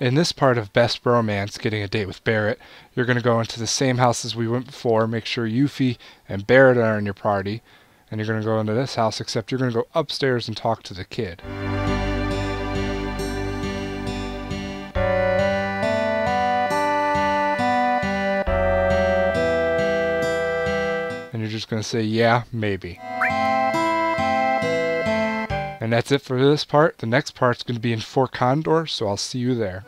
In this part of Best Bromance, getting a date with Barret, you're going to go into the same house as we went before, make sure Yuffie and Barret are in your party, and you're going to go into this house, except you're going to go upstairs and talk to the kid. And you're just going to say, yeah, maybe. And that's it for this part. The next part's going to be in Fort Condor, so I'll see you there.